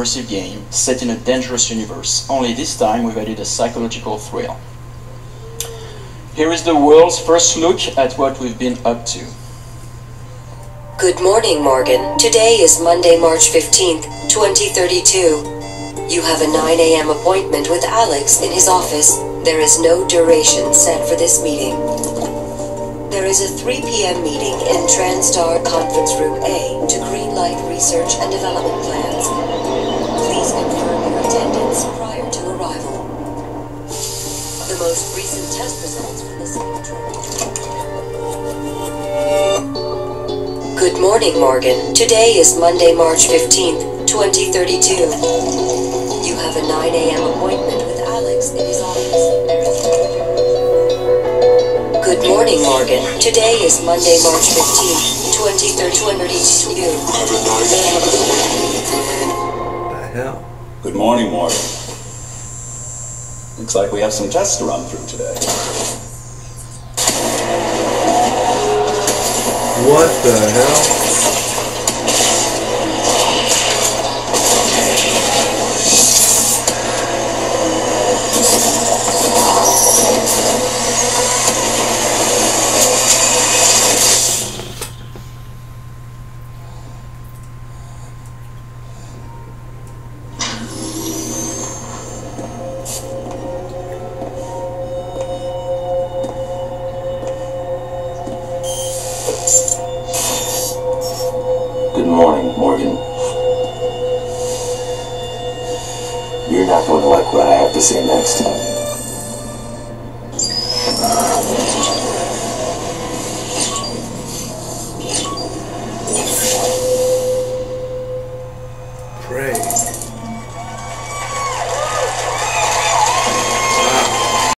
game set in a dangerous universe, only this time we've added a psychological thrill. Here is the world's first look at what we've been up to. Good morning, Morgan. Today is Monday, March 15th, 2032. You have a 9 a.m. appointment with Alex in his office. There is no duration set for this meeting. There is a 3 p.m. meeting in TranStar Conference Room A to greenlight research and development plans. Most recent test results from the Signature. Good morning, Morgan. Today is Monday, March 15th, 2032. You have a 9 a.m. appointment with Alex in his office. Good morning, Morgan. Today is Monday, March 15th, 2032. The hell? Good morning, Morgan. Looks like we have some tests to run through today. What the hell? Good morning, Morgan. You're not going to like what I have to say next. Prey.